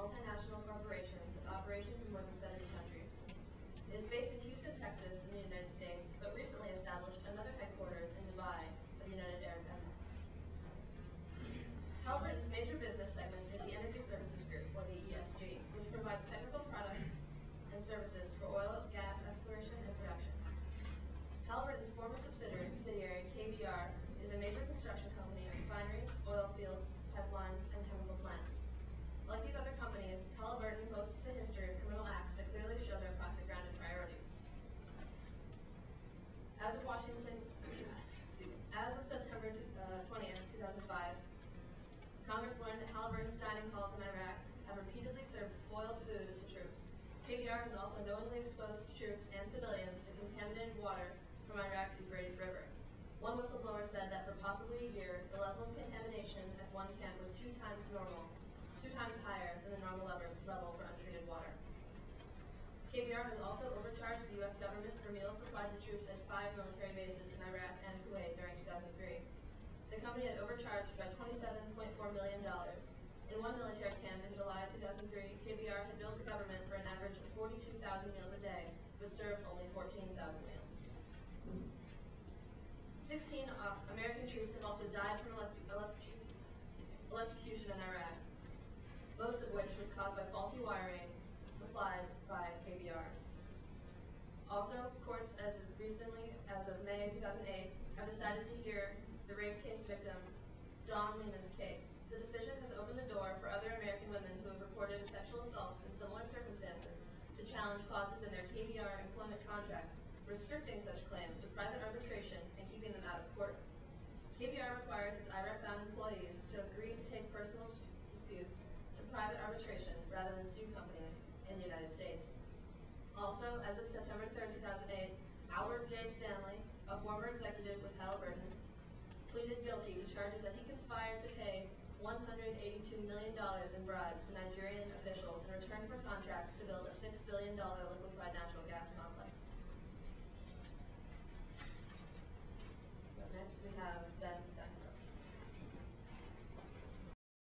multinational corporation with operations in more than 70 countries. It is based in Houston, Texas, in the United States, but recently established another headquarters in Dubai for the United Arab Emirates. Halliburton's major business segment is the Energy Services Group, or the ESG, which provides technical products and services for oil, gas exploration, and production. Halliburton's former subsidiary, KBR, is a major construction company of refineries, oil fields, pipelines, and chemical plants. Like these other companies, Halliburton boasts a history of criminal acts that clearly show their profit-grounded priorities. As of Washington, excuse me, as of September uh, 20th, 2005, Congress learned that Halliburton's dining halls in Iraq have repeatedly served spoiled food to troops. KBR has also knowingly exposed troops and civilians to contaminated water from Iraq's Euphrates River. One whistleblower said that for possibly a year, the level of contamination at one camp was two times normal, two times higher than the normal level for untreated water. KBR has also overcharged the U.S. government for meals supplied to troops at five military bases in Iraq and Kuwait during 2003. The company had overcharged by $27.4 million. In one military camp in July of 2003, KBR had billed the government for an average of 42,000 meals a day, but served only 14,000 meals. 16 uh, American troops have also died from electro electro electrocution in Iraq, most of which was caused by faulty wiring supplied by KBR. Also, courts as recently, as of May 2008, have decided to hear the rape case victim, Don Lehman's case. The decision has opened the door for other American women who have reported sexual assaults in similar circumstances to challenge clauses in their KBR employment contracts restricting such claims to private arbitration and keeping them out of court. KBR requires its Iraq-bound employees to agree to take personal disputes to private arbitration rather than sue companies in the United States. Also, as of September 3, 2008, Albert J. Stanley, a former executive with Halliburton, pleaded guilty to charges that he conspired to pay $182 million in bribes to Nigerian officials in return for contracts to build a $6 billion liquefied natural gas complex. Next, we have Ben